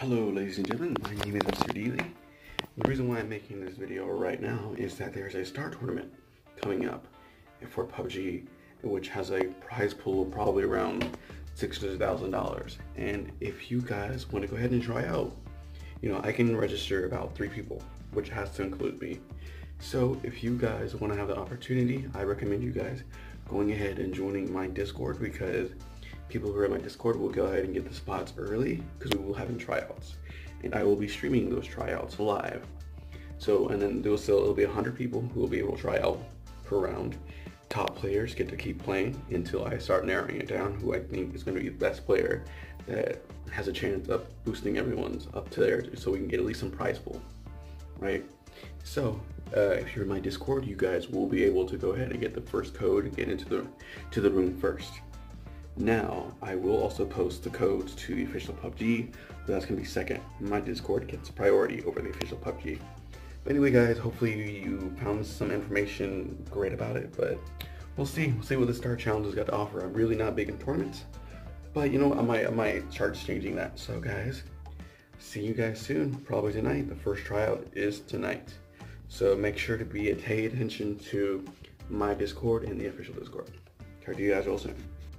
Hello ladies and gentlemen, my name is Mr. DeeLee. The reason why I'm making this video right now is that there's a star tournament coming up for PUBG which has a prize pool of probably around $600,000 and if you guys want to go ahead and try out, you know, I can register about three people which has to include me. So if you guys want to have the opportunity, I recommend you guys going ahead and joining my Discord because people who are in my Discord will go ahead and get the spots early because we will have in tryouts. And I will be streaming those tryouts live. So, and then there will still, it'll be 100 people who will be able to try out per round. Top players get to keep playing until I start narrowing it down who I think is going to be the best player that has a chance of boosting everyone's up to there so we can get at least some prize pool, right? So, uh, if you're in my Discord, you guys will be able to go ahead and get the first code and get into the to the room first. Now, I will also post the codes to the official PUBG, but that's going to be second. My Discord gets priority over the official PUBG. But anyway, guys, hopefully you found some information great about it, but we'll see. We'll see what the Star Challenge has got to offer. I'm really not big in tournaments, but you know, I might, I might start changing that. So, guys, see you guys soon. Probably tonight. The first tryout is tonight. So make sure to be pay attention to my Discord and the official Discord. Talk to you guys real soon.